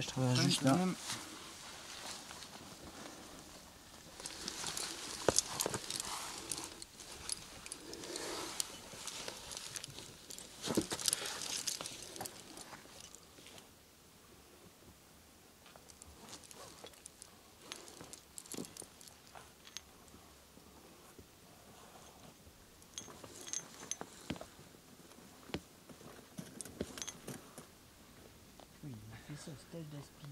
je traverse juste là. Stage d'aspi.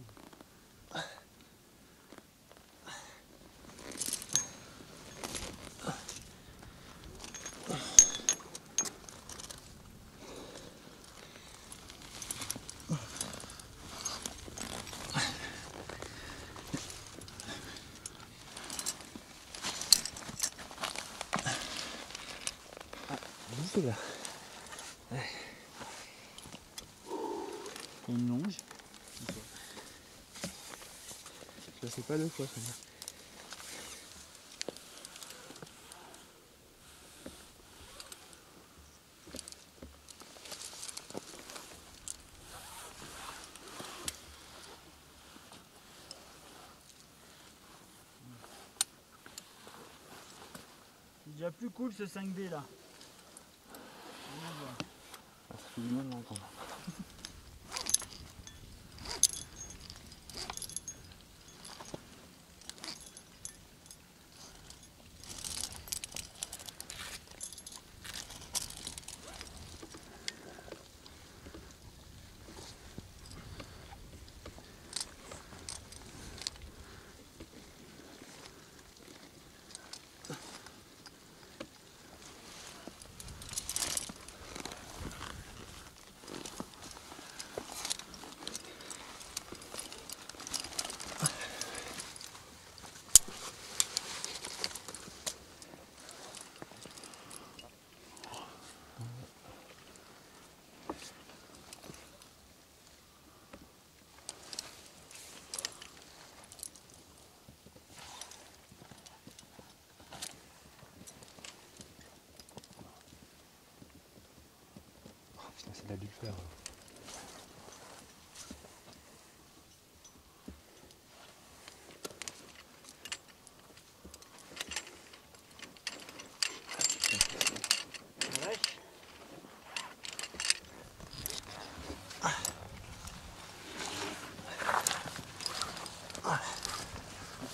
Là? Une longe. Sais pas deux fois celle-là. C'est déjà plus cool ce 5D là. Ah, ça fait du faire.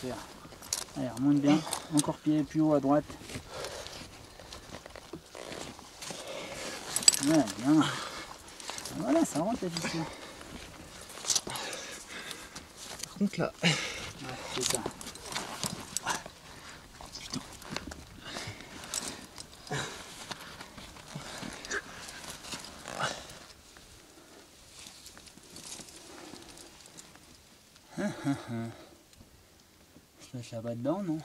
Super. Allez, remonte bien. Encore pied plus haut à droite. Bien. Ça rentre la fissure. Par contre là, Ouais, c'est ça. Je la bas dedans, non?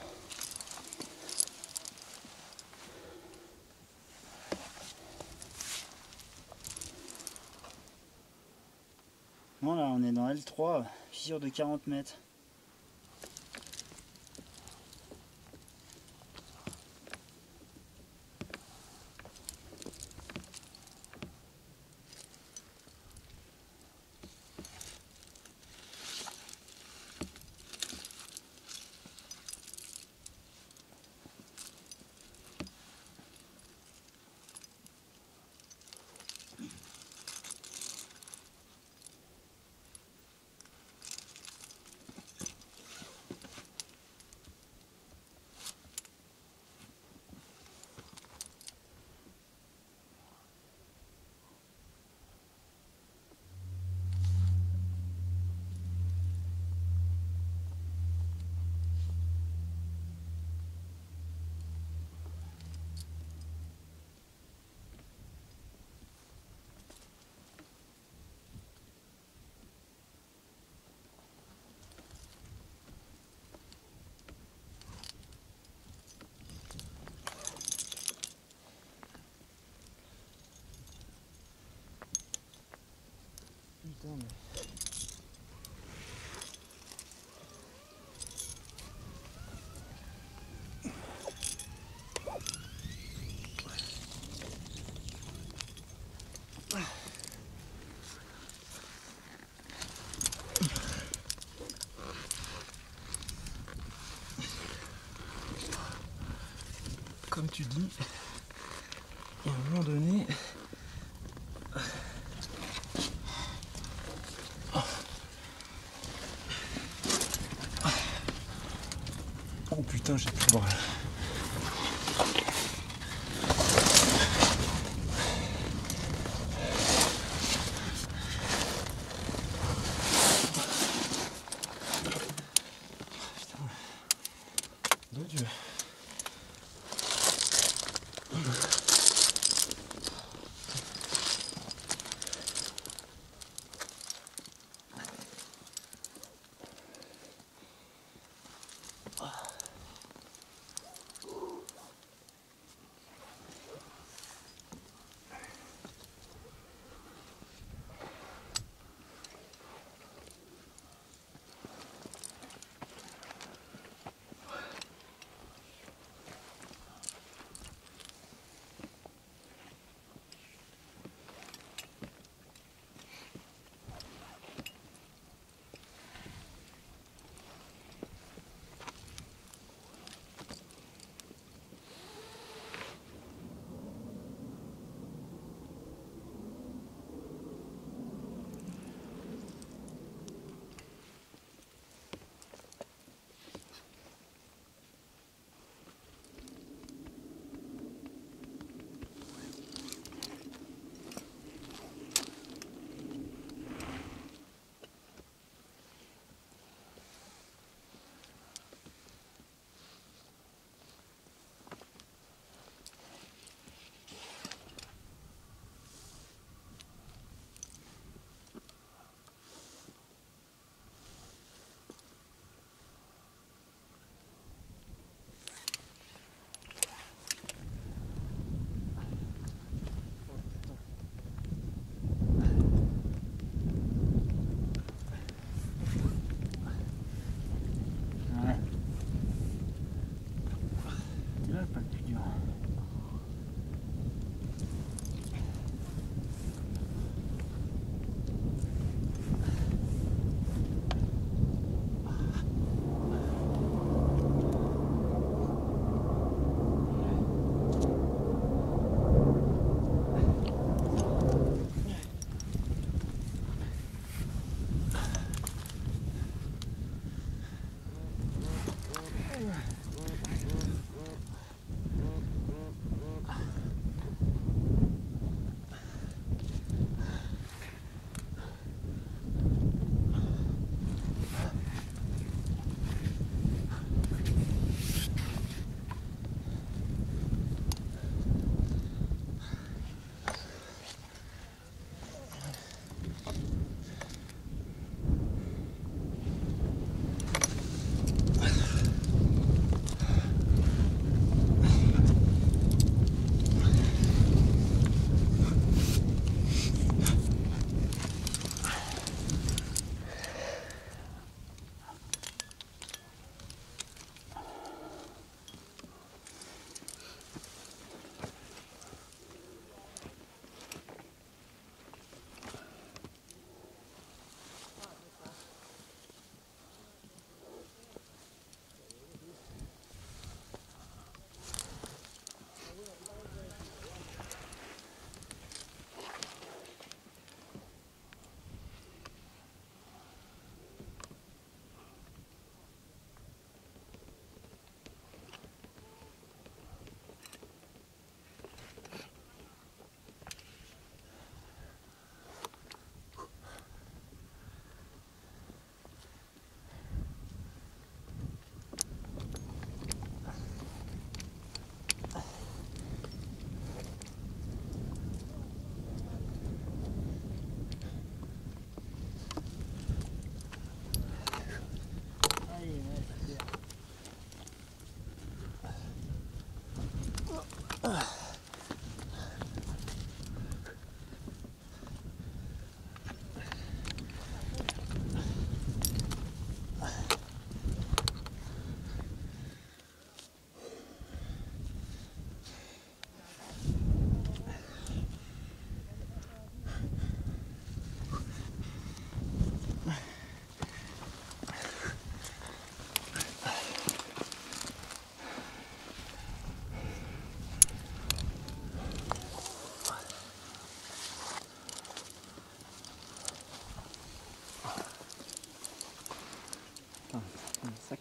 On est dans L3, fissure de 40 mètres. Tu dis, à un moment donné. Oh putain, j'ai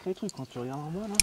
C'est un sacré truc quand tu regardes en bas là.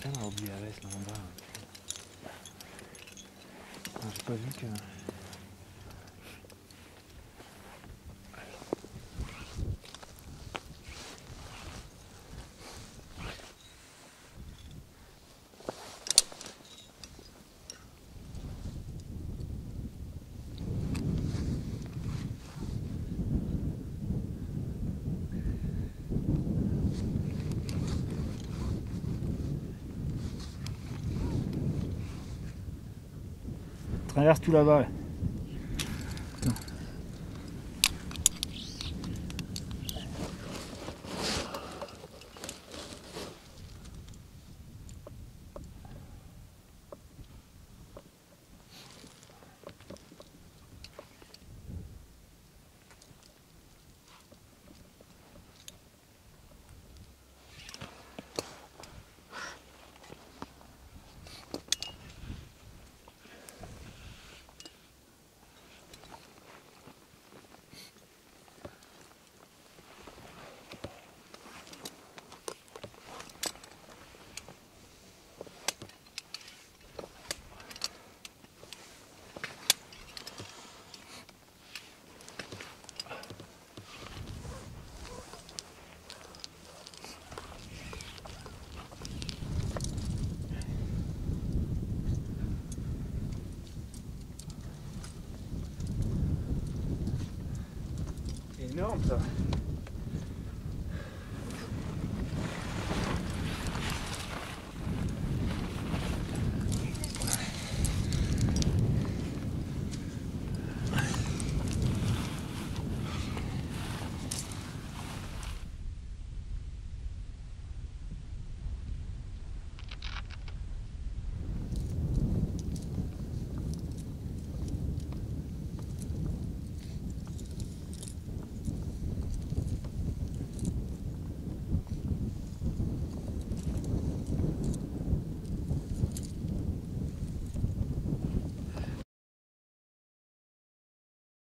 Bien d'avoir oublié la veste là. Ah, J'ai pas vu que. Traverse tout là-bas. Ouais. C'est énorme ça.